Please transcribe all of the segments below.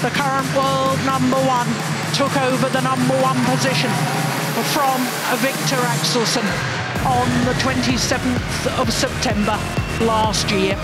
The current world number one took over the number one position from Viktor Axelsen on the 27th of September last year.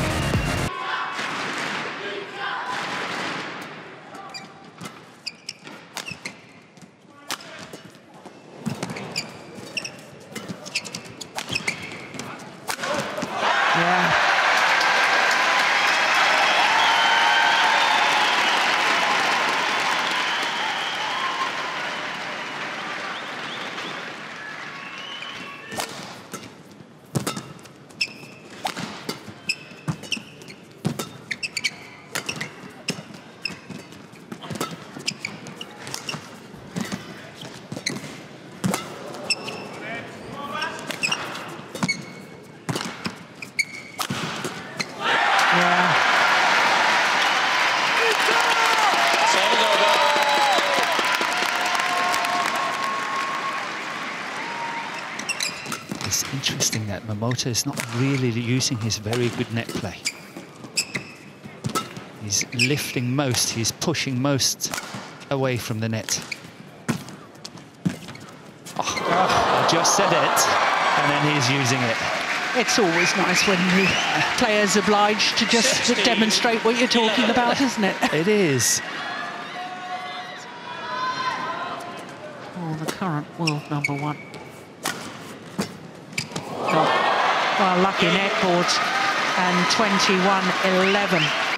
Momota is not really using his very good net play. He's lifting most, he's pushing most away from the net. Oh, I just said it, and then he's using it. It's always nice when the player's obliged to just to demonstrate what you're talking about, isn't it? It is. Oh, the current world number one. Well, lucky net boards and 21-11.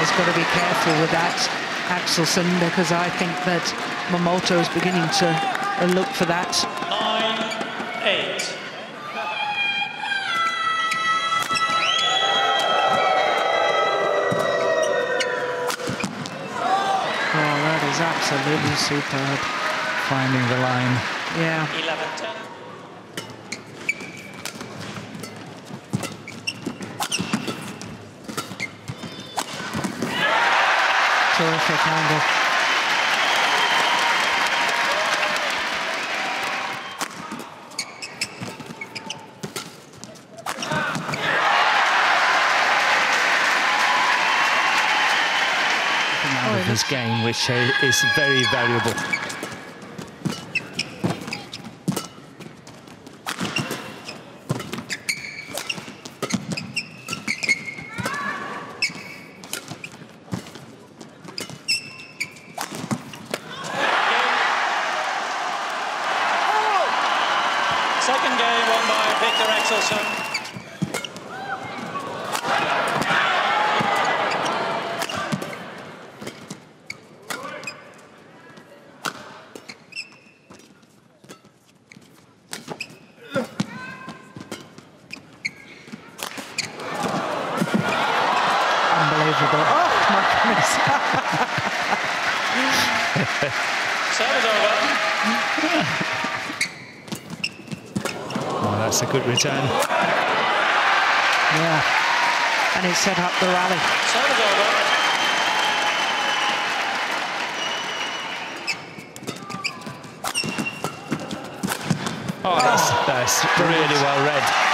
he's got to be careful with that, Axelsen, because I think that Momota is beginning to look for that. Nine, eight. Is absolutely superb. Finding the line. Yeah. 11-10. Terrific angle. His game, which is very valuable. Second game won by Oh, Viktor Axelsen. Oh, that's a good return. Yeah. And it set up the rally. Serve over. Oh, that's, that's really well read.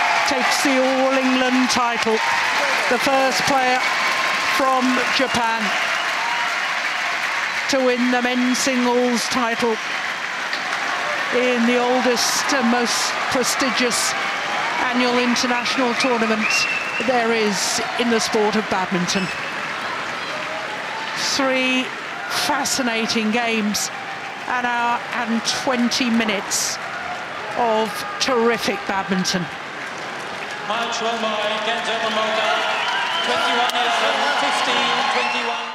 takes the All England title, the first player from Japan to win the men's singles title in the oldest and most prestigious annual international tournament there is in the sport of badminton. Three fascinating games, an hour and 20 minutes of terrific badminton. Mike Shromai, Kento Momota, 21 years 15, 21.